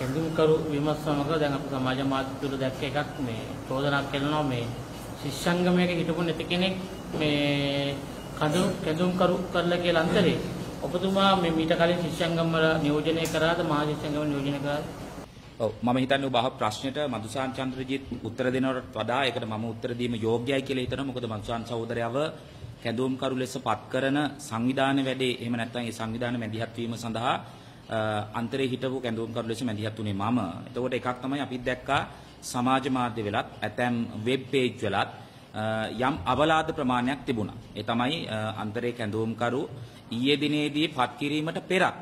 කෙඳුම්කරු විමර්ශනක දැන් අප සමාජ මාධ්‍ය තුල දැක්ක එකක් මේ චෝදනා කරනවා මේ ශිෂ්‍යංගමයක හිටපු නැති කෙනෙක් මේ කඳු කෙඳුම්කරු කරලා කියලා අන්තරේ. ඔබතුමා මේ මීට කලින් ශිෂ්‍යංගම් වල නියෝජනය කරාද? මහා ශිෂ්‍යංගම නියෝජනය කරාද? ඔව්. මම හිතන්නේ ඔබ අහ ප්‍රශ්නෙට මදුසාන් චන්ද්‍රජිත් උත්තර දෙනවට වඩා ඒකට මම උත්තර දීම යෝග්‍යයි කියලා හිතනවා. මොකද මදුසාන් සහෝදරයව කැඳවුම්කරු ලෙස පත් කරන සංවිධාන වැඩේ එහෙම නැත්නම් ඒ සංවිධාන මැදිහත් වීම සඳහා අන්තරේ හිටපු කැඳවුම්කරු ලෙස මැදිහත් වුණේ මම. එතකොට එකක් තමයි අපිත් දැක්කා සමාජ මාධ්‍ය වෙලත් ඇතැම් වෙබ් පේජ් වෙලත් යම් අවලාද ප්‍රමාණයක් තිබුණා. ඒ තමයි අන්තරේ කැඳවුම්කරු ඊයේ දිනේදී පත් කිරීමට පෙරත්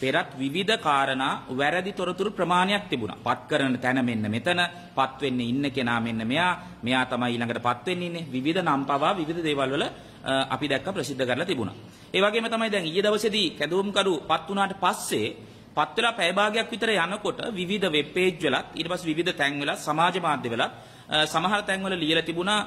පෙරත් විවිධ කාරණා වැරදි තොරතුරු ප්‍රමාණයක් තිබුණා. පත් කරන තැන මෙන්න මෙතන, පත් වෙන්න ඉන්න කෙනා මෙන්න මෙයා, මෙයා තමයි ඊළඟට පත් වෙන්න ඉන්නේ. විවිධ නම් පවා විවිධ දේවල් වල අපි දැක්ක ප්‍රසිද්ධ කරලා තිබුණා. ඒ වගේම තමයි දැන් ඊයේ දවසේදී කැදවුම්කරු පත් වුණාට පස්සේ පත් වෙලා පැය භාගයක් විතර යනකොට විවිධ වෙබ් පේජ් වලත් ඊට පස්සේ විවිධ තැන් වලත් සමාජ මාධ්‍ය වලත් සමහර තැන්වල ලියලා තිබුණා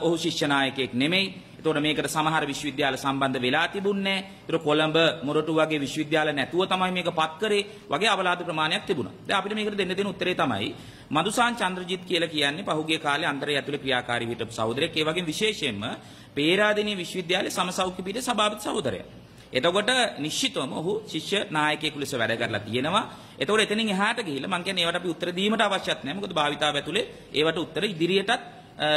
ඔහු ශිෂ්‍ය නායකයෙක් නෙමෙයි එතකොට මේකට සමහර විශ්වවිද්‍යාල සම්බන්ධ වෙලා තිබුණේ නැහැ. කොළඹ මොරටු වගේ විශ්වවිද්‍යාල නැතුව තමයි මේක පත් කරේ වගේ අවලාද ප්‍රමාණයක් තිබුණා. දැන් අපිට මේකට දෙන්න දෙන උත්තරේ තමයි මදුසාන් චන්ද්‍රජිත් කියලා කියන්නේ පහුගිය කාලේ අන්තරය ඇතුලේ ක්‍රියාකාරී හිටපු සහෝදරයෙක්. ඒ වගේම විශේෂයෙන්ම පේරාදෙණිය විශ්වවිද්‍යාලයේ සමසෞඛ්‍ය පීඨයේ සභාපති සහෝදරයා. එතකොට නිශ්චිතවම ඔහු ශිෂ්‍ය නායකයෙකු ලෙස වැඩ කරලා තියෙනවා. එතකොට එතනින් එහාට ගිහිල්ලා මම කියන්නේ ඒවට අපි උත්තර දීමට අවශ්‍යත් නැහැ. මොකද භාවිතාව ඇතුලේ ඒවට උත්තර ඉදිරියටත්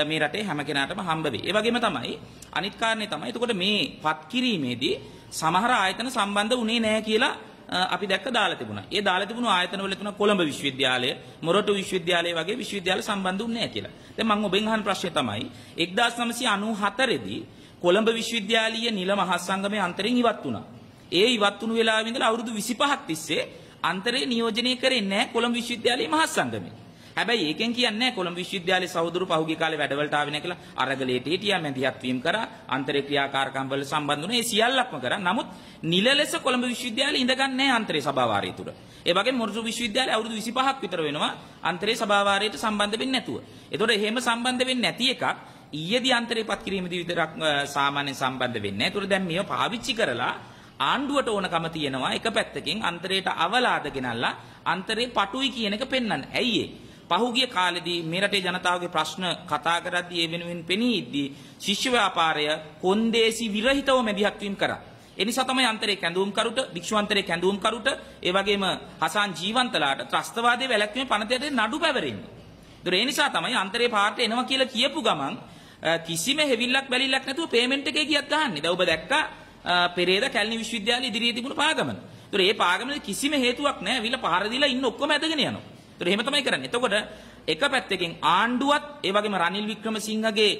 මේ රටේ හැම කෙනාටම හම්බ වෙයි. ඒ වගේම තමයි අනිත් කාරණේ තමයි එතකොට මේ පත් කිරීමේදී සමහර ආයතන සම්බන්ධ වුණේ නැහැ කියලා අපි දැක්ක දාලා තිබුණා. ඒ දාලා තිබුණු ආයතන වල තුන කොළඹ විශ්වවිද්‍යාලය, මොරටු විශ්වවිද්‍යාලය වගේ විශ්වවිද්‍යාල සම්බන්ධ වුණේ නැහැ කියලා. දැන් මම ඔබෙන් අහන ප්‍රශ්නේ තමයි 1994 දී කොළඹ විශ්වවිද්‍යාලීය නිල මහත් සංගමයේ අන්තරෙන් ඉවත් වුණා. ඒ ඉවත් වුණු වෙලාවෙ ඉඳලා අවුරුදු 25ක් තිස්සේ අන්තරේ නියෝජනය කරේ නැහැ කොළඹ විශ්වවිද්‍යාලයේ මහත් සංගමේ. හැබැයි ඒකෙන් කියන්නේ කොළඹ විශ්වවිද්‍යාලයේ සහෝදරු පහුගිය කාලේ වැඩවලට ආවේ නැහැ කියලා අරගලයට හිටියා මැදිහත් වීම කරා අන්තරේ ක්‍රියාකාරකම් වල සම්බන්ධ වුණේ ඒ සියල්ලක්ම කරා. නමුත් නිල ලෙස කොළඹ විශ්වවිද්‍යාලේ ඉඳගන්නේ නැහැ අන්තරේ සභාවාරය තුර. ඒ වගේම මොරටු විශ්වවිද්‍යාලේ අවුරුදු 25ක් විතර වෙනවා අන්තරේ සභාවාරයට සම්බන්ධ වෙන්නේ නැතුව. ඒතකොට එහෙම සම්බන්ධ වෙන්නේ නැති එකක් ඊයේදී අන්තරේ පත් කිරීමේදී විතරක් සාමාන්‍යයෙන් සම්බන්ධ වෙන්නේ නැහැ. ඒතකොට දැන් මේව පාවිච්චි කරලා ආණ්ඩුවට ඕනකම තියෙනවා එක පැත්තකින් අන්තරයට අවලාද ගෙනල්ලා අන්තරේ පටුයි කියන එක පෙන්වන්න. ඇයි ඒ? පහුගිය කාලෙදී මේ රටේ ජනතාවගේ ප්‍රශ්න කතා කරද්දී ඒ වෙනුවෙන් පෙනී ඉද්දී ශිෂ්‍ය ව්‍යාපාරය කොන්දේසි විරහිතව මැදිහත් වීම කරා. ඒ නිසා තමයි අන්තරේ කැඳවුම් කරුට, භික්ෂුවන්තරේ කැඳවුම් කරුට, ඒ වගේම හසාන් ජීවන්තලාට ත්‍රස්තවාදයේ වැළැක්වීම පනතයට නඩු පැවරෙන්නේ. ඒතර ඒ නිසා තමයි අන්තරේ පාර්ට එනවා කියලා කියපු ගමන් කිසිම හෙවිල්ලක් බැලිල්ලක් නැතුව පේමන්ට් එකේ ගියත් ගහන්නේ. දැන් ඔබ දැක්කා පෙරේද කැලණි විශ්වවිද්‍යාලය ඉදිරියේ තිබුණු පාගමන. ඒතර ඒ පාගමනේ කිසිම හේතුවක් නැහැ. විල පහර දීලා ඉන්න ඔක්කොම ඇදගෙන යනවා. ඒතර එහෙම තමයි කරන්නේ. එතකොට එක පැත්තකින් ආණ්ඩුවත් ඒ වගේම රනිල් වික්‍රමසිංහගේ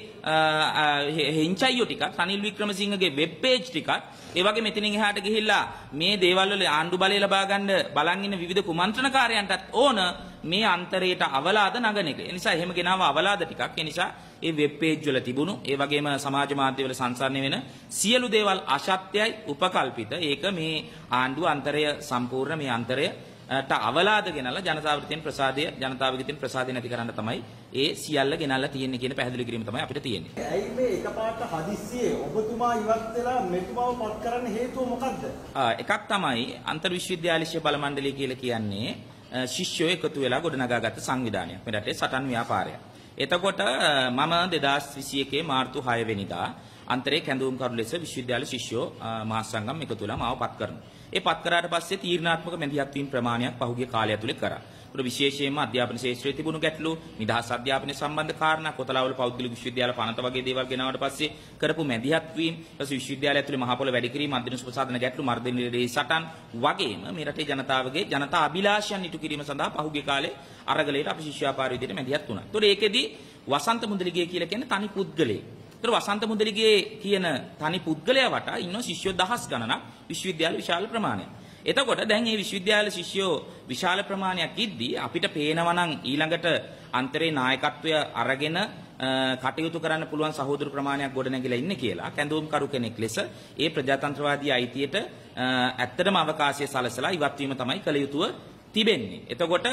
හෙන්චයියෝ ටිකක් රනිල් වික්‍රමසිංහගේ වෙබ් පේජ් ටිකක් ඒ වගේ මෙතනින් එහාට ගිහිල්ලා මේ දේවල් වල ආණ්ඩු බලය ලබා ගන්න බලන් ඉන්න විවිධ කුමන්ත්‍රණකාරයන්ටත් ඕන මේ අන්තරයට අවලාද නගන එක. ඒ නිසා එහෙම ගෙනාව අවලාද ටිකක්. ඒ නිසා ඒ වෙබ් පේජ් වල තිබුණු ඒ වගේම සමාජ මාධ්‍ය වල සංසරණය වෙන සියලු දේවල් අසත්‍යයි උපකල්පිත. ඒක මේ ආණ්ඩුව අන්තරය සම්පූර්ණ මේ අන්තරය ට අවලාද ගෙනල්ලා ජනතාවට තියෙන ප්‍රසාදය ජනතාවගේ තියෙන ප්‍රසාදය නැති කරන්න තමයි ඒ සියල්ල ගෙනල්ලා තියෙන්නේ කියන පැහැදිලි කිරීම තමයි අපිට තියෙන්නේ. ඇයි මේ එකපාරට හදිස්සියේ ඔබතුමා ඉවත් වෙලා මෙතුමාව පත් කරන්න හේතුව මොකද්ද? එකක් තමයි අන්තර් විශ්වවිද්‍යාල ශිෂ්‍ය බල මණ්ඩලය කියලා කියන්නේ ශිෂ්‍යයෝ එකතු වෙලා ගොඩනගාගත්ත සංවිධානයක්. මේ රටේ සටන් ව්‍යාපාරයක්. එතකොට මම 2021 මාර්තු 6 වෙනිදා අන්තරේ කැඳවුම්කරු ලෙස විශ්වවිද්‍යාල ශිෂ්‍යෝ මහා සංගම් එකතු වෙලා මාව පත් කරනවා. ඒ පත් කරාට පස්සේ තීරණාත්මක මැදිහත් වීම ප්‍රමාණයක් පහුගිය කාලය ඇතුලේ කරා. ඒකට විශේෂයෙන්ම අධ්‍යාපන ශාස්ත්‍රයේ තිබුණු ගැටලු, නිදහස් අධ්‍යාපනය සම්බන්ධ කාරණා, කොතලාවල පෞද්ගලික විශ්වවිද්‍යාල පනත වගේ දේවල් ගෙනාවට පස්සේ කරපු මැදිහත් වීම, ඊපස්සේ විශ්වවිද්‍යාලය ඇතුලේ මහ පොළ වැඩි කිරීම, අධ්‍යයන සුපසාධන ගැටලු, මර්ධන නිරේ සටන් වගේම මේ රටේ ජනතාවගේ ජනතා අභිලාෂයන් ඉටු කිරීම සඳහා පහුගිය කාලේ අරගලයට අපි ශිෂ්‍ය ව්‍යාපාර විදිහට මැදිහත් වුණා. ඒතකොට ඒකෙදි වසන්ත මුදලිගේ කියලා කියන්නේ තනි පුද්ගලයෙක්. ඒතර වසන්ත මුදලිගේ කියන තනි පුද්ගලයා වටා ඉන්න ශිෂ්‍යෝ දහස් ගණනක් විශ්වවිද්‍යාල විශාල ප්‍රමාණයක්. එතකොට දැන් මේ විශ්වවිද්‍යාල ශිෂ්‍යෝ විශාල ප්‍රමාණයක් ඉද්දී අපිට පේනවා නම් ඊළඟට අන්තරේ නායකත්වය අරගෙන කටයුතු කරන්න පුළුවන් සහෝදර ප්‍රමාණයක් ගොඩනැගිලා ඉන්නේ කියලා කැඳවුම්කරු කෙනෙක් ලෙස ඒ ප්‍රජාතන්ත්‍රවාදී අයිතියට ඇත්තටම අවකාශය සලසලා ඉවත් වීම තමයි කළ යුතුව තිබෙන්නේ. එතකොට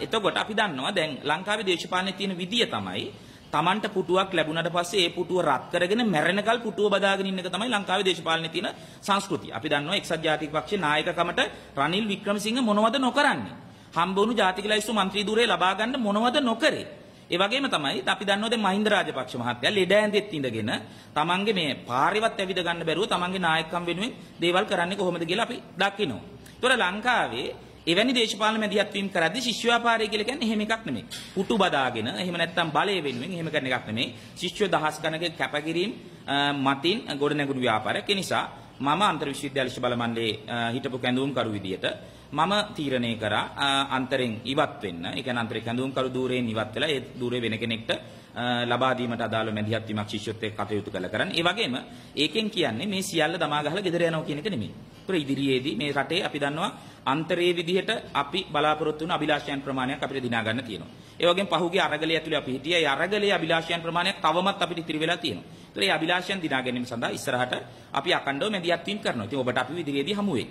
එතකොට අපි දන්නවා දැන් ලංකාවේ දේශපාලනයේ තියෙන විදිය තමයි Tamanට පුටුවක් ලැබුණට පස්සේ ඒ පුටුව රත් කරගෙන මැරෙනකල් පුටුව බදාගෙන ඉන්න එක තමයි ලංකාවේ දේශපාලනයේ තියෙන සංස්කෘතිය. අපි දන්නවා එක්සත් ජාතික පක්ෂයේ නායකකමට රනිල් වික්‍රමසිංහ මොනවද නොකරන්නේ. හම්බ වුණු ජාතික ලයිස්තු മന്ത്രി ධූරය ලබා ගන්න මොනවද නොකරේ? ඒ වගේම තමයි අපි දන්නවා දැන් මහින්ද රාජපක්ෂ මහත්තයා ලෙඩ ඇඳෙත් ඉඳගෙන තමන්ගේ මේ පාරේවත් ඇවිද ගන්න බැරුව තමන්ගේ නායකකම් වෙනුවෙන් දේවල් කරන්නේ කොහොමද කියලා අපි දකිනවා. ඒතොර ලංකාවේ එවැනි දේශපාලන මැදිහත් වීම කරද්දී ශිෂ්‍ය ව්‍යාපාරය කියලා කියන්නේ එහෙම එකක් නෙමෙයි. පුටු බදාගෙන එහෙම නැත්නම් බලය වෙනුවෙන් එහෙම කරන එකක් නෙමෙයි. ශිෂ්‍ය දහස් ගණනක කැපකිරීම අ, මතින් ගොඩනැගුණු ව්‍යාපාරයක්. ඒ නිසා මම අන්තර් විශ්වවිද්‍යාල ශිෂ්‍ය බල මණ්ඩලයේ අ, හිටපු කැඳවුම්කරු විදියට මම තීරණය කරා අ, අන්තරෙන් ඉවත් වෙන්න. ඒ කියන්නේ අන්තරේ කැඳවුම්කරු ධූරයෙන් ඉවත් වෙලා ඒ ධූරය වෙන කෙනෙක්ට අ, ලබා දීමට අදාළ මැදිහත් වීමක් ශිෂ්‍යත්වයේ කටයුතු කළ කරන්න. ඒ වගේම ඒකෙන් කියන්නේ මේ සියල්ල දමා ගහලා ගෙදර යනවා කියන එක නෙමෙයි. ඒතර ඉදිරියේදී මේ රටේ අපි දන්නවා අන්තරයේ විදිහට අපි බලාපොරොත්තු වුණු අභිලාෂයන් ප්‍රමාණයක් අපිට දිනා ගන්න තියෙනවා. ඒ වගේම පහුගිය අරගලය ඇතුලේ අපි හිටියේ. ඒ අරගලයේ අභිලාෂයන් ප්‍රමාණයක් තවමත් අපිට ඉතිරි වෙලා තියෙනවා. ඒතර මේ අභිලාෂයන් දිනා ගැනීම සඳහා ඉස්සරහට අපි අකණ්ඩව මැදිහත් වීම කරනවා. ඉතින් ඔබට අපි ඉදිරියේදී හමු වෙයි.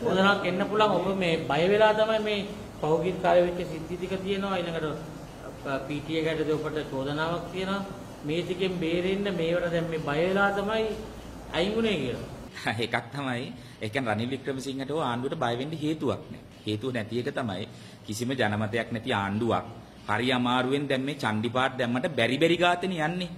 චෝදනාවක් එන්න පුළුවන් ඔබ මේ බය වෙලා තමයි මේ පෞද්ගලික කාර්ය වෙච්ච සිද්ධි ටික තියෙනවා ඊළඟට PTA එකට ඔබට චෝදනාවක් තියෙනවා මේ ටිකෙන් බේරෙන්න මේවට දැන් මේ බය වෙලා තමයි අයින් වුණේ කියලා. එකක් තමයි ඒ කියන්නේ රනිල් වික්‍රමසිංහට ඕ ආණ්ඩුවට බය වෙන්න හේතුවක් නැහැ. හේතුව නැති එක තමයි කිසිම ජනමතයක් නැති ආණ්ඩුවක් හරි අමාරුවෙන් දැන් මේ චණ්ඩිපාට දැම්මට බැරි බැරි ගාතනේ යන්නේ.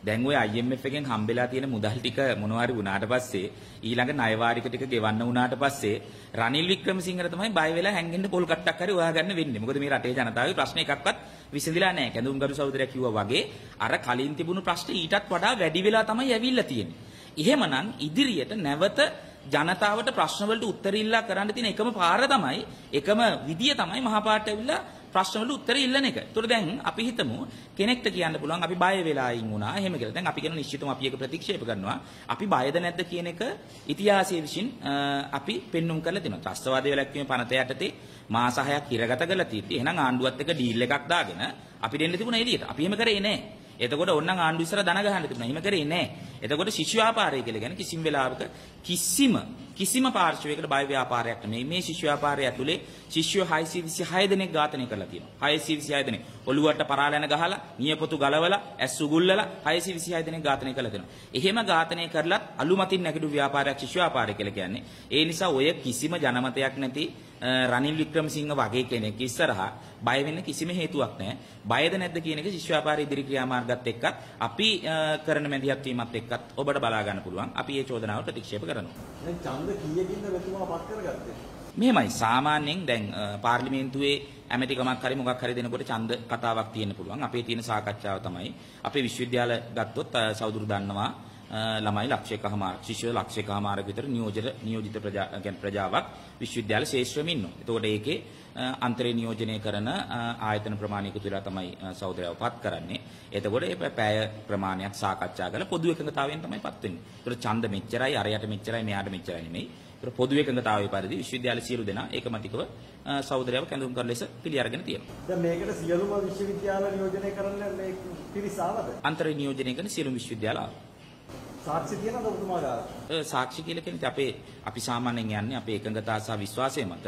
දැන් ওই IMF එකෙන් හම්බෙලා තියෙන මුදල් ටික මොනවා හරි වුණාට පස්සේ ඊළඟ ණය වාරික ටික ගෙවන්න වුණාට පස්සේ රනිල් වික්‍රමසිංහට තමයි බය වෙලා හැංගෙන්න පොල් කට්ටක් හරි හොයාගන්න වෙන්නේ. මොකද මේ රටේ ජනතාවගේ ප්‍රශ්න එකක්වත් විසඳිලා නැහැ. කැඳුම්ගරු සහෝදරයා කිව්වා වගේ අර කලින් තිබුණු ප්‍රශ්න ඊටත් වඩා වැඩි වෙලා තමයි ඇවිල්ලා තියෙන්නේ. එහෙමනම් ඉදිරියට නැවත ජනතාවට ප්‍රශ්න වලට උත්තර ඉල්ලා කරන්න තියෙන එකම පාර තමයි එකම විදිය තමයි මහපාට ඇවිල්ලා ප්‍රශ්න වලට උත්තර ඉල්ලන එක. ඒතර දැන් අපි හිතමු කෙනෙක්ට කියන්න පුළුවන් අපි බය වෙලා ඉන් වුණා එහෙම කියලා. දැන් අපි කියන නිශ්චිතව අපි ඒක ප්‍රතික්ෂේප කරනවා. අපි බයද නැද්ද කියන එක ඉතිහාසයේ විසින් අ, අපි පෙන්눔 කරලා තියෙනවා. ත්‍රස්තවාදී වැළැක්වීම පනත යටතේ මාස 6ක් හිරගත කරලා තියෙද්දි එහෙනම් ආණ්ඩුවත් එක්ක ඩීල් එකක් දාගෙන අපි දෙන්න තිබුණා එළියට. අපි එහෙම කරේ නැහැ. එතකොට ඕනනම් ආණ්ඩුව ඉස්සර දන ගහන්න තිබුණා. එහෙම කරේ නැහැ. එතකොට ශිෂ්‍ය ව්‍යාපාරය කියලා කියන්නේ කිසිම වෙලාවක කිසිම කිසිම පාර්ශවයකට බය ව්‍යාපාරයක් නෙමෙයි. මේ ශිෂ්‍ය ව්‍යාපාරය ඇතුලේ ශිෂ්‍යයෝ 626 දෙනෙක් ඝාතනය කරලා තියෙනවා. 626 දෙනෙක්. ඔළුවට පරාලැන ගහලා, නියපොතු ගලවලා, ඇස් උගුල්ලලා 626 දෙනෙක් ඝාතනය කරලා තියෙනවා. එහෙම ඝාතනය කරලත් අලුමතින් නැගිටු ව්‍යාපාරයක් ශිෂ්‍ය ව්‍යාපාරය කියලා කියන්නේ. ඒ නිසා ඔය කිසිම ජනමතයක් නැති අ, රනිල් වික්‍රමසිංහ වගේ කෙනෙක් ඉස්සරහා බය වෙන්න කිසිම හේතුවක් නැහැ. බයද නැද්ද කියන එක ශිෂ්‍ය ව්‍යාපාර ඉදිරි ක්‍රියාමාර්ගات එක්කත් අපි කරන මැදිහත් වීමත් එක්කත් ඔබට බලා ගන්න පුළුවන්. අපි මේ චෝදනාව ප්‍රතික්ෂේප කරනවා. දැන් ඡන්ද කීයකින්ද මෙතුමා පත් කරගත්තේ? මෙහෙමයි සාමාන්‍යයෙන් දැන් පාර්ලිමේන්තුවේ ඇමතිකමක් හරි මොකක් හරි දෙනකොට ඡන්ද කතාවක් තියෙන්න පුළුවන්. අපේ තියෙන සාකච්ඡාව තමයි අපේ විශ්වවිද්‍යාල ගත්තොත් අ, සෞදුරු දන්නවා ළමයි ලක්ෂයකමාරක් ශිෂ්‍යයෝ ලක්ෂයකමාරක විතර නියෝජිත නියෝජිත ප්‍රජා කියන්නේ ප්‍රජාවක් විශ්වවිද්‍යාල ශාස්ත්‍රෙම ඉන්නවා. එතකොට ඒකේ අන්තරේ නියෝජනය කරන ආයතන ප්‍රමාණයක තුලා තමයි අ, සහෝදරයව පත් කරන්නේ. එතකොට ඒ පැය ප්‍රමාණයක් සාකච්ඡා කරලා පොදු එකඟතාවයෙන් තමයි පත් වෙන්නේ. ඒතකොට ඡන්ද මෙච්චරයි, අරයට මෙච්චරයි, මෙයාට මෙච්චරයි නෙමෙයි. ඒතකොට පොදු එකඟතාවයේ පරිදි විශ්වවිද්‍යාල සියලු දෙනා ඒකමතිකව සහෝදරයව කැඳවුම් කර ලෙස පිළි අරගෙන තියෙනවා. දැන් මේකට සියලුම විශ්වවිද්‍යාල නියෝජනය කරන්න මේ පිරිස ආවද? අන්තරේ නියෝජනය කරන සියලු විශ්වවිද්‍යාල ආවා. සාක්ෂි තියෙනවද ඔබතුමා ගාව? අ, සාක්ෂි කියලා කියන්නේ අපේ අපි සාමාන්‍යයෙන් යන්නේ අපේ එකඟතාව සහ විශ්වාසය මත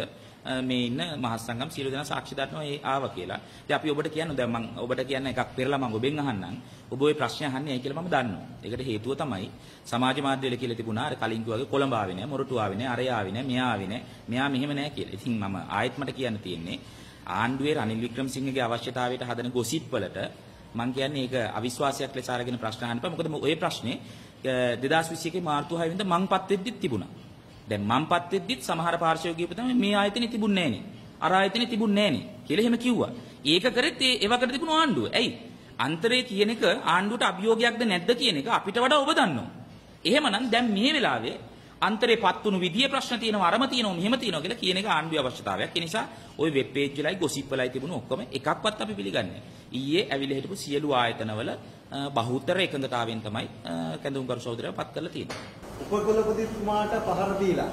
මේ ඉන්න මහත් සංගම් සියලු දෙනා සාක්ෂි දන්නවා ඒ ආවා කියලා. ඉතින් අපි ඔබට කියන්න දැන් මම ඔබට කියන්න එකක් පෙරලා මම ඔබෙන් අහන්නම්. ඔබ ওই ප්‍රශ්නේ අහන්නේ ඇයි කියලා මම දන්නවා. ඒකට හේතුව තමයි සමාජ මාධ්‍ය වල කියලා තිබුණා අර කලින් කිව්වාගේ කොළඹ ආවේ නෑ, මොරටු ආවේ නෑ, අරය ආවේ නෑ, මෙයා ආවේ නෑ, මෙයා මෙහෙම නෑ කියලා. ඉතින් මම ආයෙත් මට කියන්න තියෙන්නේ ආණ්ඩුවේ රනිල් වික්‍රමසිංහගේ අවශ්‍යතාවයට හදන ගොසිප් වලට මම කියන්නේ ඒක අවිශ්වාසයක් ලෙස අරගෙන ප්‍රශ්න අහන්න එපා. මොකද ඔය ප්‍රශ්නේ අ, 2021 මාර්තු 6 වෙනිදා මං පත් වෙද්දිත් තිබුණා. දැන් මං පත් වෙද්දිත් සමහර පාර්ශවය කියපු තමයි මේ ආයතනෙ තිබුණේ නෑනේ. අර ආයතනෙ තිබුණේ නෑනේ කියලා එහෙම කිව්වා. ඒක කරෙත් ඒ එවකට තිබුණු ආණ්ඩුව. ඇයි? අන්තරේ කියන එක ආණ්ඩුවට අභියෝගයක්ද නැද්ද කියන එක අපිට වඩා ඔබ දන්නවා. එහෙමනම් දැන් මේ වෙලාවේ අන්තරේ පත් වුණු විදිය ප්‍රශ්න තියෙනවා අරම තියෙනවා මෙහෙම තියෙනවා කියලා කියන එක ආණ්ඩුවේ අවශ්‍යතාවයක්. ඒ නිසා ওই වෙබ් පේජ් වලයි ගොසිප් වලයි තිබුණු ඔක්කොම එකක්වත් අපි පිළිගන්නේ නැහැ. ඊයේ ඇවිල්ලා හිටපු සියලු ආයතනවල අ, බහුතර එකඟතාවයෙන් තමයි කැඳවුම්කරු සහෝදරයව පත් කරලා තියෙන්නේ. උපකුලපතිතුමාට පහර දීලා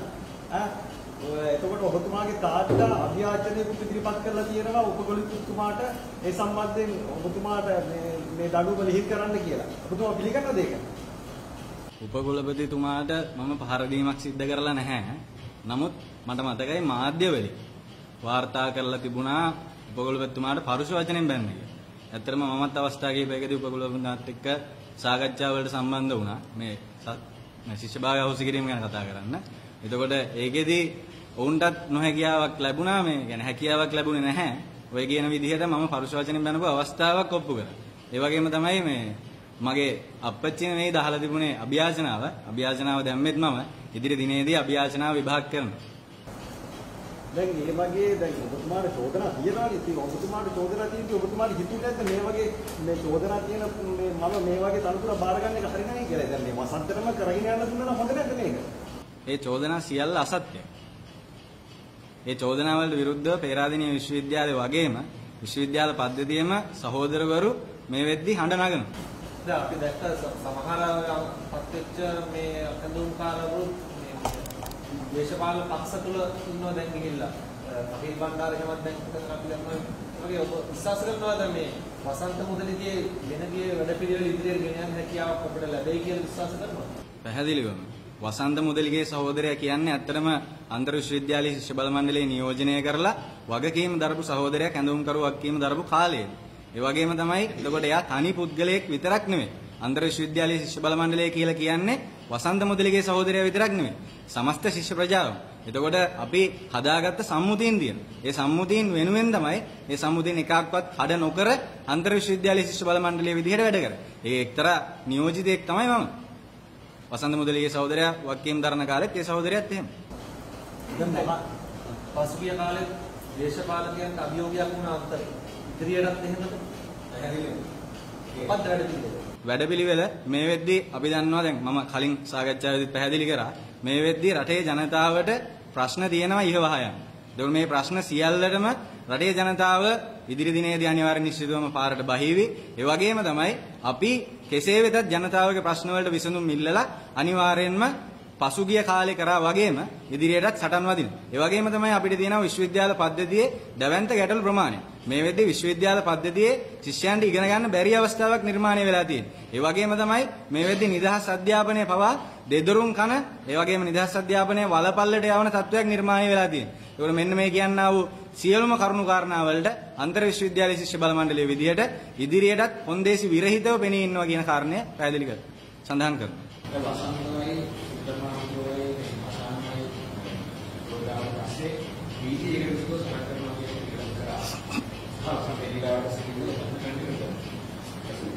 එතකොට ඔබතුමාගේ තාත්තා අභියාචනයකුත් ඉදිරිපත් කරලා තියෙනවා උපකුලපතිතුමාට ඒ සම්බන්ධයෙන් ඔබතුමාට මේ මේ දඩුවම ලිහිල් කරන්න කියලා. ඔබතුමා පිළිගන්නවද ඒක? උපකුලපතිතුමාට මම පහර දීමක් සිද්ධ කරලා නැහැ. නමුත් මට මතකයි මාධ්‍යවලින් වාර්තා කරලා තිබුණා උපකුලපතිතුමාට පරුෂ වචනෙන් බැන්න කියලා. ඇත්තටම මමත් අවස්ථා කිහිපයකදී උපකුලපතිතුමාත් එක්ක සාකච්ඡා වලට සම්බන්ධ වුණා. මේ ස- මේ ශිෂ්‍ය භාගය අහෝසි කිරීම ගැන කතා කරන්න. එතකොට ඒකෙදි ඔවුන්ටත් නොහැකියාවක් ලැබුණා මේ يعني හැකියාවක් ලැබුණේ නැහැ. ඔය කියන විදිහට මම පරුෂ වචනෙන් බැනපු අවස්ථාවක් ඔප්පු කරා. ඒ වගේම තමයි මේ මගේ අප්පච්චින මේ දහලා තිබුණේ අභියාචනාව. අභියාචනාව දැම්මෙත් මම ඉදිරි දිනේදී අභියාචනාව විභාග කරනවා. දැන් මේ වගේ දැන් ඔබතුමාට චෝදනා තියනවානේ ඉතින් ඔබතුමාට චෝදනා තියෙද්දි ඔබතුමාට හිතුනේ නැද්ද මේ වගේ මේ චෝදනා තියෙන මේ මම මේ වගේ තනතුර බාර ගන්න එක හරි නැහැ කියලා. දැන් මේ වසන්තරම කරගෙන යන්න දුන්නා නම් හොඳ නැද්ද මේක? ඒ චෝදනා සියල්ල අසත්‍යයි. ඒ චෝදනාවලට විරුද්ධව පේරාදෙණිය විශ්වවිද්‍යාලය වගේම විශ්වවිද්‍යාල පද්ධතියේම සහෝදරවරු මේ වෙද්දි හඬ නගනවා. දැන් අපි දැක්ක සමහර පත්වෙච්ච මේ අකඳුම්කාරවරු මේ දේශපාලන පක්ෂ තුල ඉන්නවා දැන් ගිහිල්ලා. කපිල් බණ්ඩාර එහෙමත් දැන් හිතන අපි දන්නවා. වගේ ඔබ විශ්වාස කරනවාද මේ වසන්ත මුදලිගේ වෙනගේ වැඩපිළිවෙල ඉදිරියට ගෙන යන්න හැකියාවක් අපිට ලැබෙයි කියලා විශ්වාස කරනවද? පැහැදිලිවම වසන්ත මුදලිගේ සහෝදරයා කියන්නේ ඇත්තටම අන්තර් විශ්වවිද්‍යාලයේ ශිෂ්‍ය බල මණ්ඩලයේ නියෝජනය කරලා වගකීම් දරපු සහෝදරයා කැඳවුම් කරු වගකීම් දරපු කාලයේ. ඒ වගේම තමයි එතකොට එයා තනි පුද්ගලයෙක් විතරක් නෙමෙයි. අන්තර් විශ්වවිද්‍යාලයේ ශිෂ්‍ය බල මණ්ඩලය කියලා කියන්නේ වසන්ත මුදලිගේ සහෝදරයා විතරක් නෙමෙයි. සමස්ත ශිෂ්‍ය ප්‍රජාව. එතකොට අපි හදාගත්ත සම්මුතියන් තියෙන. ඒ සම්මුතියන් වෙනුවෙන් තමයි මේ සම්මුතියන් එකක්වත් කඩ නොකර අන්තර් විශ්වවිද්‍යාලයේ ශිෂ්‍ය බල මණ්ඩලයේ විදිහට වැඩ කරන්නේ. ඒ එක්තරා නියෝජිතයෙක් තමයි මම. වසන්ත මුදලිගේ සහෝදරයා වක්කීම් දරන කාලෙත් ඒ සහෝදරයාත් එහෙම. දැන් මම පසුගිය කාලේ දේශපාලකයන්ට අභියෝගයක් වුණා අතර ඉදිරියටත් එහෙමද? පැහැදිලිවම. මොකක්ද වැඩපිළිවෙල? වැඩපිළිවෙල මේ වෙද්දී අපි දන්නවා දැන් මම කලින් සාකච්ඡාවේදීත් පැහැදිලි කරා මේ වෙද්දී රටේ ජනතාවට ප්‍රශ්න තියෙනවා ඉහවහ යන. ඒකෝ මේ ප්‍රශ්න සියල්ලටම රටේ ජනතාව ඉදිරි දිනේදී අනිවාර්ය නිශ්චිතවම පාරට බහිවි. ඒ වගේම තමයි අපි කෙසේ වෙතත් ජනතාවගේ ප්‍රශ්න වලට විසඳුම් ඉල්ලලා අනිවාර්යෙන්ම පසුගිය කාලේ කරා වගේම ඉදිරියටත් සටන් වදින. ඒ වගේම තමයි අපිට තියෙනවා විශ්වවිද්‍යාල පද්ධතියේ දැවැන්ත ගැටලු ප්‍රමාණය. මේ වෙද්දී විශ්වවිද්‍යාල පද්ධතියේ ශිෂ්‍යයන්ට ඉගෙන ගන්න බැරි අවස්ථාවක් නිර්මාණය වෙලා තියෙනවා. ඒ වගේම තමයි මේ වෙද්දී නිදහස් අධ්‍යාපනය පවා දෙදරුම් කන ඒ වගේම නිදහස් අධ්‍යාපනය වලපල්ලට යවන තත්වයක් නිර්මාණය වෙලා තියෙනවා. ඒකෝ මෙන්න මේ කියන්නා වූ සියලුම කරුණු කාරණා වලට අන්තර් විශ්වවිද්‍යාල ශිෂ්‍ය බල මණ්ඩලයේ විදිහට ඉදිරියටත් කොන්දේසි විරහිතව පෙනී ඉන්නවා කියන කාරණය පැහැදිලි කර සඳහන් කරනවා.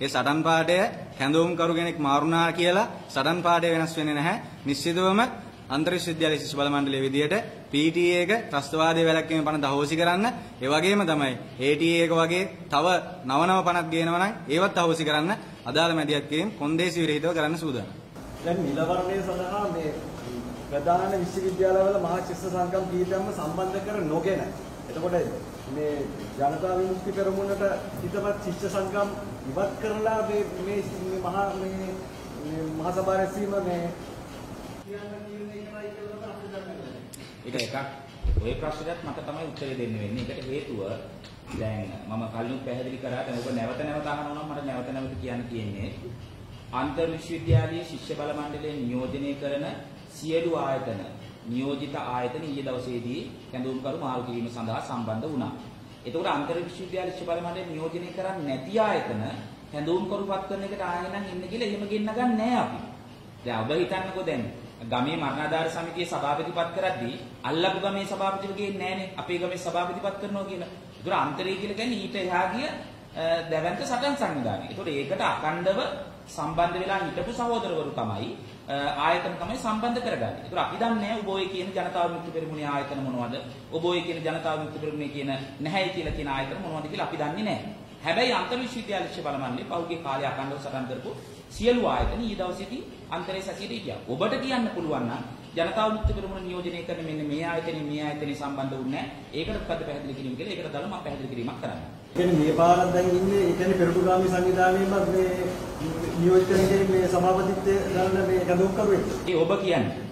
ඒ සටන් පාඩය කැඳවුම් කරු කෙනෙක් මාරුණා කියලා සටන් පාඩේ වෙනස් වෙන්නේ නැහැ. නිශ්චිතවම අන්තර් විශ්වවිද්‍යාල ශිෂ්‍ය බල මණ්ඩලයේ විදිහට PTA එක ත්‍රස්තවාදයේ වැළැක්වීමේ පනත අහෝසි කරන්න ඒ වගේම තමයි ATA එක වගේ තව නව නව පනත් ගේනවා නම් ඒවත් අහෝසි කරන්න අදාළ මැදිහත් කිරීම කොන්දේසි විරහිතව කරන්න සූදානම්. දැන් නිලවරණය සඳහා මේ ප්‍රධාන විශ්වවිද්‍යාලවල මහා ශිෂ්‍ය සංගම් කීපයක්ම සම්බන්ධ කර නොගෙන එතකොට මේ ජනතා විමුක්ති පෙරමුණට හිතවත් ශිෂ්‍ය සංගම් ඉවත් කරලා මේ මේ මේ මහා මේ මේ මහා සභා රැස්වීම මේ කියන්න කියන එකයි කියලා අපි දන්නේ. ඒක එකක් ওই ප්‍රශ්නෙට මට තමයි උත්තර දෙන්න වෙන්නේ. ඒකට හේතුව දැන් මම කලින් පැහැදිලි කරා දැන් ඔබ නැවත නැවත අහනවා නම් මට නැවත නැවත කියන්න තියෙන්නේ අන්තර් විශ්වවිද්‍යාලයේ ශිෂ්‍ය බල මණ්ඩලයෙන් නියෝජනය කරන සියලු ආයතන නියෝජිත ආයතන ඊයේ දවසේදී කැඳවුම්කරු මාරු කිරීම සඳහා සම්බන්ධ වුණා. එතකොට අන්තර් විශ්වවිද්‍යාල ශිෂ්‍ය බල මණ්ඩලයෙන් නියෝජනය කරන්නේ නැති ආයතන කැඳවුම්කරුපත් කරන එකට ආයෙ නම් ඉන්න කියලා එහෙම ගෙන්න ගන්න නෑ අපි. දැන් ඔබ හිතන්නකෝ දැන් ගමේ මරණාධාර සමිතියේ සභාපතිපත් කරද්දී අල්ලපු ගමේ සභාපතිව ගේන්නේ නැහනේ. අපේ ගමේ සභාපතිපත් කරනවා කියලා. ඒතර අන්තරේ කියලා කියන්නේ ඊට එහා ගිය අ, දැවැන්ත සටන් සංවිධානය. ඒතකොට ඒකට අකණ්ඩව සම්බන්ධ වෙලා හිටපු සහෝදරවරු තමයි අ, ආයතන තමයි සම්බන්ධ කරගන්නේ. ඒතර අපි දන්නේ නැහැ ඔබ ඔය කියන ජනතා විමුක්ති පෙරමුණේ ආයතන මොනවද? ඔබ ඔය කියන ජනතා විමුක්ති පෙරමුණේ කියන නැහැයි කියලා කියන ආයතන මොනවද කියලා අපි දන්නේ නැහැ. හැබැයි අන්තර් විශ්වවිද්‍යාල ශිෂ්‍ය බල මණ්ඩලේ පහුගිය කාලේ අකණ්ඩව සටන් කරපු සියලු ආයතන ඊ දවසේදී අන්තරේ සැසියට හිටියා. ඔබට කියන්න පුළුවන් නම් ජනතා විමුක්ති පෙරමුණ නියෝජනය කරන මෙන්න මේ ආයතනේ මේ ආයතනේ සම්බන්ධ වුණේ නැහැ. ඒකට මොකද්ද පැහැදිලි කිරීම කියලා ඒකට දාලා මම පැහැදිලි කිරීමක් කරන්නේ. කියන්නේ මේ පාරක් දැන් ඉන්නේ ඒ කියන්නේ පෙරටුගාමි සංවිධානයේම මේ නියෝජිත කෙනෙක් මේ සභාපතිත්වය ගන්න මේ කඳවුම් කරුවෙක්. ඒ ඔබ කියන්නේ.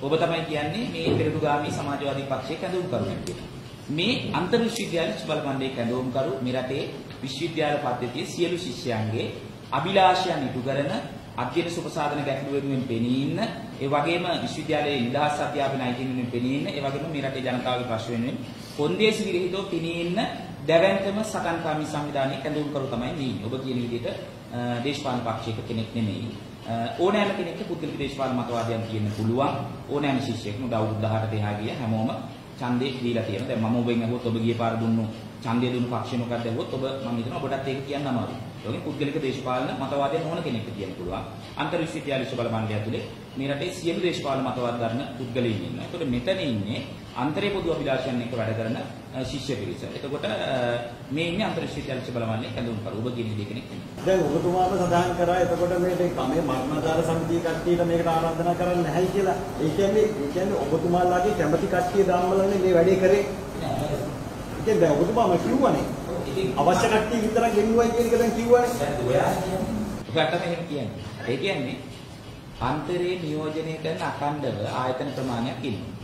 ඔබ තමයි කියන්නේ මේ පෙරටුගාමී සමාජවාදී පක්ෂයේ කැඳවුම් කරුවෙක් කියලා. මේ අන්තර් විශ්වවිද්‍යාල ශිෂ්‍ය බල මණ්ඩලයේ කැඳවුම් කරු මේ රටේ විශ්වවිද්‍යාල පද්ධතියේ සියලු ශිෂ්‍යයන්ගේ අභිලාෂයන් ඉටු කරන අධ්‍යයන සුපසාධන ගැටළු වෙනුවෙන් පෙනී ඉන්න ඒ වගේම විශ්වවිද්‍යාලයේ නිදහස් අධ්‍යාපන අයිතීන් වෙනුවෙන් පෙනී ඉන්න ඒ වගේම මේ රටේ ජනතාවගේ ප්‍රශ්න වෙනුවෙන් කොන්දේසි විරහිතව පෙනී ඉන්න දැවැන්තම සටන්කාමී සංවිධානයේ කැඳවුම්කරු තමයි මේ ඉන්නේ. ඔබ කියන විදිහට අ, දේශපාලන පක්ෂයක කෙනෙක් නෙමෙයි. අ, ඕනෑම කෙනෙක්ට පුද්ගලික දේශපාලන මතවාදයන් තියෙන්න පුළුවන්. ඕනෑම ශිෂ්‍යයෙක් නු අවුරුදු 18ට එහා ගිය හැමෝම ඡන්දේ දීලා තියෙනවා. දැන් මම ඔබෙන් අහුවොත් ඔබ ගිය පාර දුන්නු ඡන්දය දුන්නු පක්ෂය මොකක්ද ඇහුවොත් ඔබ මම හිතනවා ඔබටත් ඒක කියන්න අමාරුයි. ඒ වගේ පුද්ගලික දේශපාලන මතවාදයන් ඕන කෙනෙක්ට කියන්න පුළුවන්. අන්තර් විශ්වවිද්‍යාල විශ්ව බල මණ්ඩලය ඇතුලේ මේ රටේ සියලු දේශපාලන මතවාද ගන්න පුද්ගලයින් ඉන්නවා. ඒකට මෙතන ඉන්නේ අන්තරේ පොදු අභිලාෂයන් එක්ක වැඩ කරන ශිෂ්‍ය පිරිස. එතකොට මේ ඉන්නේ අන්තර් විශ්වවිද්‍යාල විශ්ව බල මණ්ඩලයේ කැඳවුම්කරු. ඔබ කියන විදිහ කෙනෙක් නෙමෙයි. දැන් ඔබතුමාම සඳහන් කරා එතකොට මේ මේ මරණාධාර සමිතිය කට්ටියට මේකට ආරාධනා කරන්න නැහැ කියලා. ඒ කියන්නේ ඒ කියන්නේ ඔබතුමාලාගේ කැමැති කට්ටිය දාම්මලනේ මේ වැඩේ කරේ. ඒ කියන්නේ දැන් ඔබතුමාම කිව්වනේ. අවශ්‍ය කට්ටිය විතරක් ගෙන්නුවයි කියන එක දැන් කිව්වනේ. ඔයාලට එහෙම කියන්නේ. ඒ කියන්නේ අන්තරේ නියෝජනය කරන අඛණ්ඩව ආයතන ප්‍රමාණයක් ඉන්නවා.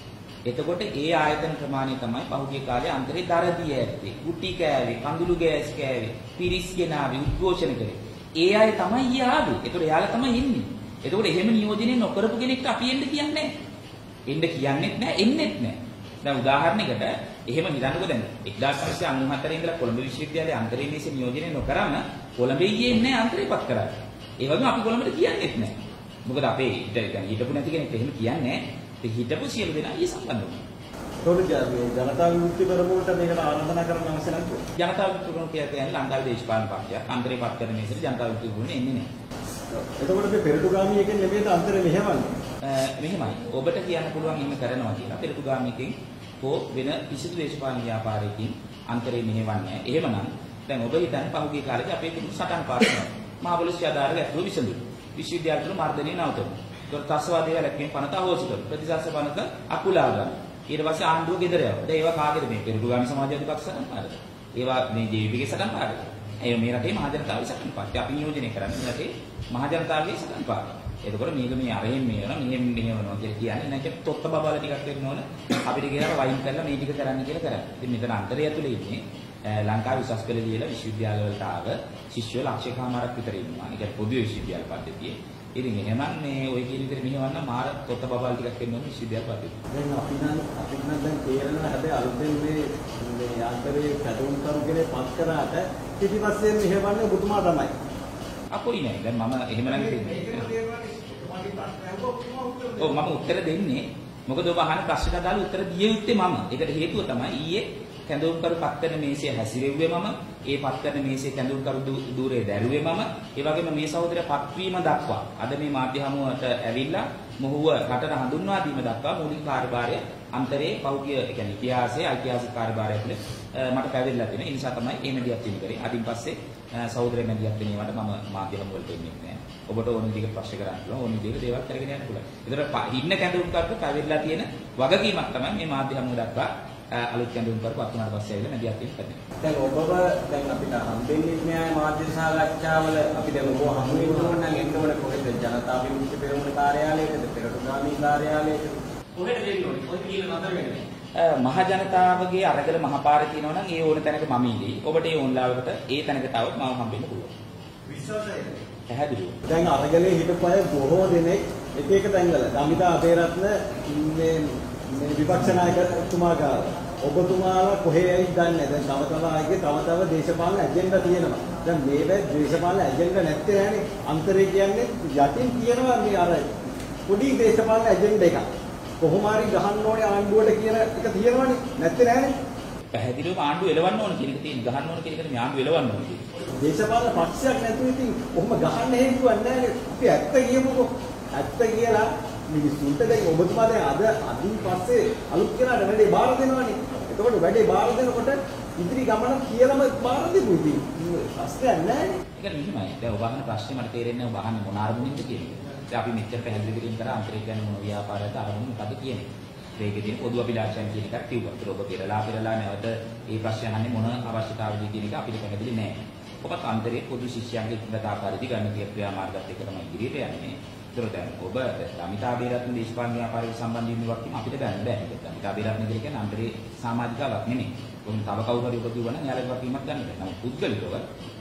එතකොට ඒ ආයතන ප්‍රමාණය තමයි පහුගිය කාලේ අන්තරේ දරදී ඇත්තේ. කුටි කෑවේ, කඳුළු ගෑස් කෑවේ, පිරිස් ගෙනාවේ, උද්ඝෝෂණ කරේ. ඒ අය තමයි ඊ ආවේ. එතකොට එයාලා තමයි ඉන්නේ. එතකොට එහෙම නියෝජනය නොකරපු කෙනෙක්ට අපි එන්න කියන්නේ නැහැ. එන්න කියන්නෙත් නැහැ, එන්නෙත් නැහැ. දැන් උදාහරණයකට එහෙම හිතන්නකෝ දැන් 1994 ඉඳලා කොළඹ විශ්වවිද්‍යාලයේ අන්තරේනීසි නියෝජනය නොකරම කොළඹ ඊයේ නැහැ අන්තරේපත් කරා. ඒ වගේම අපි කොළඹට කියන්නෙත් නැහැ. මොකද අපේ හිට හිටපු නැති කෙනෙක් එහෙම කියන්නේ නැහැ. හිටපු සියලු දෙනා ඊ සම්බන්ධ වුණා. මේ ජනතා විමුක්ති පෙරමුණට මේකට ආරාධනා කරන්න අවශ්‍ය නැද්ද? ජනතා විමුක්ති පෙරමුණ කියන්නේ ලංකාවේ දේශපාලන පක්ෂයක්. අන්තරේපත් කරන මේසෙට ජනතා විමුක්ති පෙරමුණ එන්නේ නැහැ. එතකොට මේ පෙරටුගාමී එකෙන් නෙමෙයිද අන්තරේ මෙහෙවන්නේ. මෙහෙමයි. ඔබට කියන්න පුළුවන් එහෙම කරනවා කියලා. පෙරටුගාමිකෙන් හෝ වෙන කිසිදු දේශපාලන ව්‍යාපාරයකින් අන්තරේ මෙහෙවන්නේ නැහැ. එහෙමනම් දැන් ඔබ හිතන්නේ පහුගිය කාලේ අපේ තිබුණු සටන් පාස්නවා. මහපොළොස් ආධාර ගැටලුව විසඳුණා. විශ්වවිද්‍යාල තුළ මර්ධනය නවතුණා. ඒතකොට ත්‍ස්වාදයේ වැලැක්වීම පනත අහෝසි කළා. ප්‍රතිසංස පනත අකුලා ගන්න. ඊට පස්සේ ආණ්ඩුව ගෙදර යවුවා. දැන් ඒවා කාගේද මේ පෙරටුගාමි සමාජවාදී පක්ෂ සටන් පාරද? ඒවා මේ ජීවිතේ සටන් පාරද? ඒ මේ රටේ මහජනතාවගේ සටන් පාරද? අපි නියෝජනය කරන්නේ මේ රටේ මහජනතාවගේ සටන් පාරද? එතකොට මේක මේ අරහෙන් මේ වෙනවා මෙහෙම මෙහෙමනවා කියලා කියන්නේ නැත්නම් තොත්ත බබාල ටිකක් වෙන්න ඕන අපිට කියලා වයින් කරලා මේ ටික කරන්න කියලා කරන්නේ. ඉතින් මෙතන අන්තරය ඇතුලේ ඉන්නේ ඈ ලංකාවේ උසස් පෙළ ලියලා විශ්වවිද්‍යාල වලට ආව ශිෂ්‍යයෝ ලක්ෂකමාරක් විතර ඉන්නවා. ඒක පොදු විශ්වවිද්‍යාල පද්ධතියේ. ඉතින් එහෙනම් මේ ওই කියන විදිහට මෙහෙවන්න මාර තොත්ත බබාල ටිකක් වෙන්න ඕන විශ්වවිද්‍යාල පද්ධතිය. දැන් අපි නම් අපි නම් දැන් තේරෙනවා හැබැයි අලුතෙන් මේ මේ අන්තරේ කැඩුම් කරු කෙනේ පත් කරාට පිටිපස්සෙන් මෙහෙවන්නේ ඔබතුමා තමයි. අපොයි නෑ. දැන් මම එහෙමනම් කියන්නේ. ඔව් මම උත්තර දෙන්නේ මොකද ඔබ අහන ප්‍රශ්නට අදාළ උත්තර දිය යුත්තේ මම. ඒකට හේතුව තමයි ඊයේ කැඳවුම්කරු පත්තරන මේසේ හැසිරෙව්වේ මම. ඒ පත්තරන මේසේ කැඳවුම්කරු দূරේ දැරුවේ මම. ඒ වගේම මේ සහෝදරය පත්වීම දක්වා අද මේ මාධ්‍ය හමුවට ඇවිල්ලා මොහුව රටට හඳුන්වා දීම දක්වා මූලික කාර්යභාරය අන්තරේ පෞද්ගලික ඒ කියන්නේ ඉතිහාසයේ ඓතිහාසික කාර්යභාරය ඇතුලේ අ, මට පැවිදිලා තියෙනවා. ඒ නිසා තමයි මේ මෙදියක් තියන කරේ. අදින් පස්සේ සහෝදරය මෙදියක් දෙනවට මම මාධ්‍ය හමුවලට එන්නේ නැහැ. ඔබට ඕන විදිහට ප්‍රශ්න කරන්න පුළුවන් ඕන විදිහට දේවල් කරගෙන යන්න පුළුවන්. ඒතර ඉන්න කැඳවුම් කරපු පැවිදිලා තියෙන වගකීමක් තමයි මේ මාධ්‍ය හමුව දක්වා අ, අලුත් කැඳවුම් කරපු අත්ුණාට පස්සේ ඇවිල්ලා මෙදියක් තියෙන කරන්නේ. දැන් ඔබව දැන් අපිට හම්බෙන්නේ න්‍යාය මාධ්‍ය සාකච්ඡාවල අපි දැන් ඔබ හමු වෙන්න ඕන නම් එන්න ඕන කොහෙද ජනතා විමුක්ති පෙරමුණ කාර්යාලයටද පෙරටුගාමී කාර්යාලයටද කොහෙද දෙන්නේ ඕනේ? කොහෙද කියලා නතර වෙන්නේ? මහ ජනතාවගේ අරගල මහපාර තියෙනවා නම් ඒ ඕන තැනක මම ඉදී. ඔබට ඒ ඕන්ලාවකට ඒ තැනකට આવොත් මම හම්බෙන්න පුළුවන්. විශ්වාසයි පැහැදිලිව. දැන් අරගලේ හිටපු අය බොහෝ දෙනෙක් එක එක තැන්වල දමිතා අබේරත්න මේ මේ විපක්ෂ නායකතුමා ගාව ඔබතුමාලා කොහේ ඇවිත් දන්නේ? දැන් තව තව ආයේ තව තව දේශපාලන ඇජෙන්ඩා තියෙනවා. දැන් මේ බෑ දේශපාලන ඇජෙන්ඩා නැත්තේ නෑනේ අන්තරේ කියන්නේ යටින් තියෙනවා මේ අර පොඩි දේශපාලන ඇජෙන්ඩා එකක්. කොහොම හරි ගහන්න ඕනේ ආණ්ඩුවට කියන එක තියෙනවනේ. නැත්තේ නෑනේ පැහැදිලිවම ආණ්ඩුව එලවන්න ඕන කියන එක තියෙන ගහන්න ඕන කියන එක මේ ආණ්ඩුව එලවන්න ඕන කියන. දේශපාලන පක්ෂයක් නැතුව ඉතින් කොහොම ගහන්න හේතුවක් නැහැ අපි ඇත්ත කියමුකෝ. ඇත්ත කියලා මිනිස්සුන්ට දැන් ඔබතුමා දැන් අද අදින් පස්සේ අලුත් කෙනාට වැඩේ බාර දෙනවනේ එතකොට වැඩේ බාර දෙනකොට ඉදිරි ගමන කියලාම බාර දෙමු ඉතින් ප්‍රශ්නයක් නැහැ ඒක මෙහිමයි. දැන් ඔබ අහන ප්‍රශ්නේ මට තේරෙන්නේ ඔබ අහන්නේ මොන අරමුණින්ද කියන එක. දැන් අපි මෙච්චර පැහැදිලි කිරීම කරා අන්තරේ කියන්නේ මොන ව්‍යාපාරයද අරමුණ මොකද කියන්නේ. ඒකේ තියෙන පොදු අභිලාෂයන් කියන එකක් කිව්වා. ඒක ඔබ පෙරලා පෙරලා නැවත මේ ප්‍රශ්න අහන්නේ මොන අවශ්‍යතාවයද කියන එක අපිට පැහැදිලි නෑ. ඔබත් අන්තරේ පොදු ශිෂ්‍යයන්ගේ ඉන්දතාකාරදී ගන්න කිය ක්‍රියාමාර්ගات එක තමයි ඉදිරියට යන්නේ. ඒතර දැන් ඔබ දමිතා බේරත්න දේශපාලන ව්‍යාපාරයේ සම්බන්ධ වීමක් අපිට ගන්න බෑ. දමිතා බේරත්න කියලා කියන්නේ අන්තරේ සමාජිකාවක් නෙමෙයි. කොහොම තව කවුරු හරි ඔබ කිව්වනම් එයාලගේ වගකීමක් ගන්න බෑ. නමුත් පුද්ගලිකව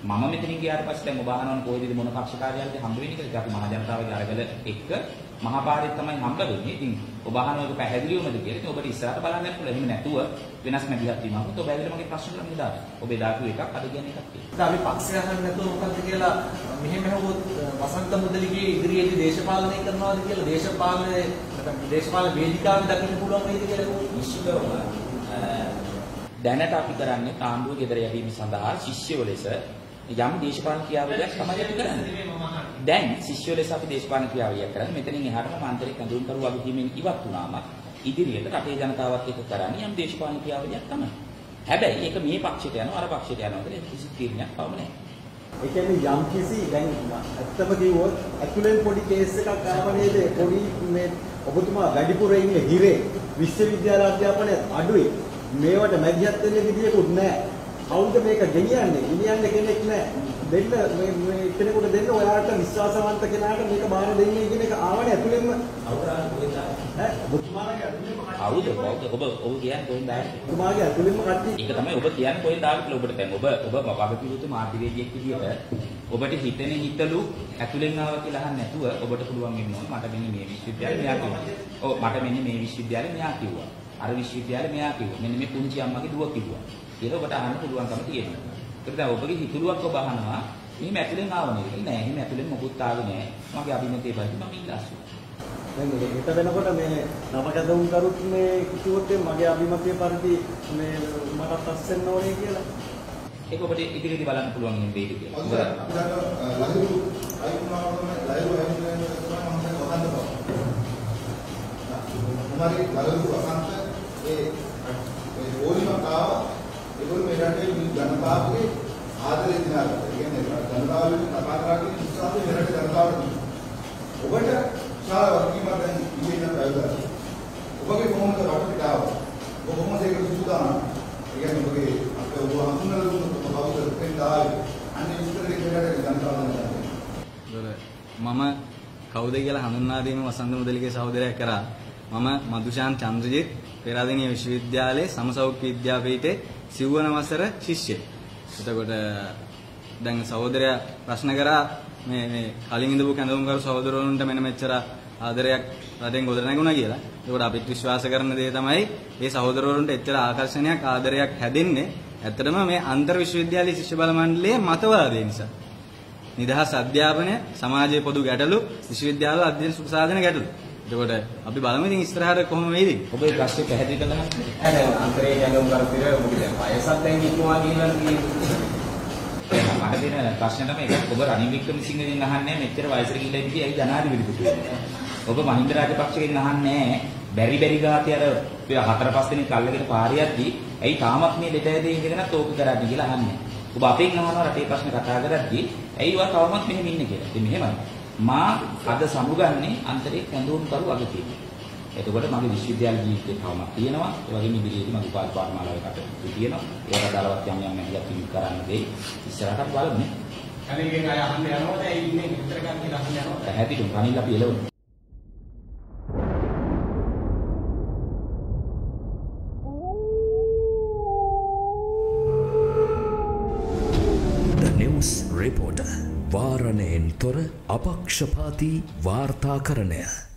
මම මෙතනින් ගියාට පස්සේ දැන් ඔබ අහනවනේ කොහෙද මොන පක්ෂ කාර්යාලයද හම්බ වෙන්නේ කියලා. අපි මහ ජනතාවගේ අරගල එක්ක මහා පාරේ තමයි හම්බ වෙන්නේ. ඉතින් ඔබ අහනවා ඒක පැහැදිලිවමද කියලා. ඉතින් ඔබට ඉස්සරහට බලන්න පුළුවන්. එහෙම නැතුව වෙනස් මැදිහත් වීමක්. ඔබ ඇවිල්ලා මගේ ප්‍රශ්න වලට දාන්න. ඔබ කිව්ව එකක් අද කියන්නේ එකක් තියෙනවා. ඉතින් අපි පක්ෂය අහන්න නැතුව මොකද්ද කියලා මෙහෙම ඇහුවොත් වසන්ත මුදලිගේ ඉදිරියේදී දේශපාලනය කරනවාද කියලා දේශපාලනයේ නැත්නම් දේශපාලන වේදිකාවේ දකින්න පුළුවන් වේද කියලා නිශ්චිතවම දැනට අපි කරන්නේ ආණ්ඩුව ගෙදර යැවීම සඳහා ශිෂ්‍යව ලෙස යම් දේශපාලන ක්‍රියාවලියක් තමයි අපි කරන්නේ. දැන් ශිෂ්‍යව ලෙස අපි දේශපාලන ක්‍රියාවලියක් කරන්නේ. මෙතනින් එහාට මම ආන්තරික ඇඳුම් කරු වගකීමෙන් ඉවත් වුණාම ඉදිරියට රටේ ජනතාවත් එක්ක කරන්නේ යම් දේශපාලන ක්‍රියාවලියක් තමයි. හැබැයි ඒක මේ පක්ෂයට යනවා අර පක්ෂයට යනවා කියලා කිසි තීරණයක් පවම නැහැ. ඒ කියන්නේ යම් කිසි දැන් ඇත්තම කිව්වොත් ඇතුලෙන් පොඩි කේස් එකක් ආව නේද පොඩි මේ ඔබතුමා වැඩිපුර ඉන්නේ හිරේ විශ්වවිද්‍යාල අධ්‍යාපනය අඩුයි මේවට මැදිහත් වෙන්න විදියකුත් නැහැ කවුද මේක ගෙනියන්නේ ගෙනියන්න කෙනෙක් නැහැ දෙන්න මේ මේ කෙනෙකුට දෙන්න ඔයාලට විශ්වාසවන්ත කෙනාට මේක බාර දෙන්නේ කියන එක ආවනේ ඇතුලෙන්ම කවුද කවුද ඔබ ඔබ කියන්නේ කොහෙන්ද ආවේ? ඔබතුමාගේ ඇතුලෙන්ම කට්ටිය ඒක තමයි ඔබ කියන්නේ කොහෙන්ද ආවේ කියලා ඔබට දැන් ඔබ ඔබ වගකිවයුතු මාධ්‍යවේදියෙක් විදිහට ඔබට හිතෙන හිතලු ඇතුලෙන් ආවා කියලා අහන්න නැතුව ඔබට පුළුවන් වෙන්න ඕන මට මෙන්න මේ විශ්වවිද්‍යාලේ මෙයා කිව්වා. ඔව් මට මෙන්න මේ විශ්වවිද්‍යාලේ මෙයා කිව්වා. අර විශ්වවිද්‍යාලේ මෙයා කිව්වා. මෙන්න මේ පුංචි අම්මගේ දුව කිව්වා. කියලා ඔබට අහන්න පුළුවන්කම තියෙනවා. ඒකට දැන් ඔබගේ හිතලුවක් ඔබ අහනවා මෙහෙම ඇතුලෙන් ආව නේද? නෑ එහෙම ඇතුලෙන් මොකුත් ආවේ නෑ. මගේ අභිමතයේ පරිදි මම ඉල්ලාසු. දැන් හිත වෙනකොට මේ නවකදවුම් කරුත් මේ කිව්වොත් මගේ අභිමතය පරිදි මේ මට පස්සෙන්න ඕනේ කියලා. ඒක ඔබට ඉදිරියේදී බලන්න පුළුවන් වෙන දෙයක් කියලා. අද අද ලහිරු අයිතුමාවම ලහිරු තමයි මම වහන්න බව. කුමාරි ලහිරු අසන්ත ඒ ඒ ඕනිමක් ආව ඒගොල්ලෝ මේ රටේ ජනතාවගේ ආදරය දිනාගත්තා. ඒ කියන්නේ ජනතාවගේ කතා කරන්නේ විශ්වාසය මේ රටේ ජනතාවට තියෙනවා. ඔබට ශාල වර්ගීමක් දැන් ඉන්නේ නැහැ ඔබගේ කොහොමද රටට ආව? ඔබ කොහොමද ඒක සූදානම්? ඒ කියන්නේ ඔබගේ අපේ ඔබ හඳුනලා දුන්නොත් ඔබ කවුද දෙන්න ආවේ? අන්නේ විස්තරේ දෙන්නට ජනතාවට ඒතර මම කවුද කියලා හඳුන්වා දීම වසන්ත මුදලිගේ සහෝදරයා කරා. මම මදුෂාන් චන්ද්‍රජිත් පෙරාදෙණිය විශ්වවිද්‍යාලයේ සමසෞඛ්‍ය විද්‍යාපීඨයේ සිව්වන වසර ශිෂ්‍යෙක්. එතකොට දැන් සහෝදරයා ප්‍රශ්න කරා මේ මේ කලින් ඉඳපු කැඳවුම්කරු සහෝදරවරුන්ට මෙන්න මෙච්චර ආදරයක් රටෙන් ගොඩ නැගුණා කියලා. ඒකට අපිත් විශ්වාස කරන දේ තමයි මේ සහෝදරවරුන්ට එච්චර ආකර්ෂණයක් ආදරයක් හැදෙන්නේ ඇත්තටම මේ අන්තර් විශ්වවිද්‍යාලයේ ශිෂ්‍ය බල මණ්ඩලයේ මතවාදය නිසා. නිදහස් අධ්‍යාපනය, සමාජයේ පොදු ගැටලු, විශ්වවිද්‍යාල අධ්‍යයන සුසාධන ගැටලු. එතකොට අපි බලමු ඉතින් ඉස්සරහට කොහොම වෙයිද? ඔබේ ප්‍රශ්නේ පැහැදිලි කළා නම් දැන් අන්තරේ යනුම් කරපිර මොකද වයසත් දැන් ඉක්මවා ගිහිල්ලා තියෙන්නේ. මට දෙන ප්‍රශ්න තමයි ඒක ඔබ රනිල් වික්‍රමසිංහගෙන් අහන්නේ මෙච්චර වයසට ගිහිල්ලා ඉඳි ඇයි ජනාධිපතිතුමා ඔබ මහින්ද රාජපක්ෂගෙන් අහන්නේ බැරි බැරි ගාතේ අර හතර පහ දිනක් අල්ලගෙන පාරේ යද්දී ඇයි තාමත් මේ දෙට ඇදේ ඉඳගෙනත් ඕක කරන්නේ කියලා අහන්නේ. ඔබ අපෙන් අහනවා රටේ ප්‍රශ්න කතා කරද්දී ඇයි ඔයා තවමත් මෙහෙම ඉන්නේ කියලා. ඉතින් මෙහෙමයි. මා අද සමුගන්නේ අන්තරේ කැඳවුම් කරු වගකීම. එතකොට මගේ විශ්වවිද්‍යාල ජීවිතේ තවමත් තියෙනවා. ඒ වගේම ඉදිරියේදී මගේ උපාධි පාඨමාලාවේ කටයුතු තියෙනවා. ඒකට අදාළවත් යම් යම් මැදිහත් කරන්න දෙයි. ඉස්සරහට බලමු. කණිගෙන් අය අහන්න යනවද ඒ ඉන්නේ විතර ගන්න කියලා අහන්න යනවද? පැහැදිලිව රනිල් අපි එළවමු. වාරණයෙන් තොර අපක්ෂපාති වාර්තාකරණය.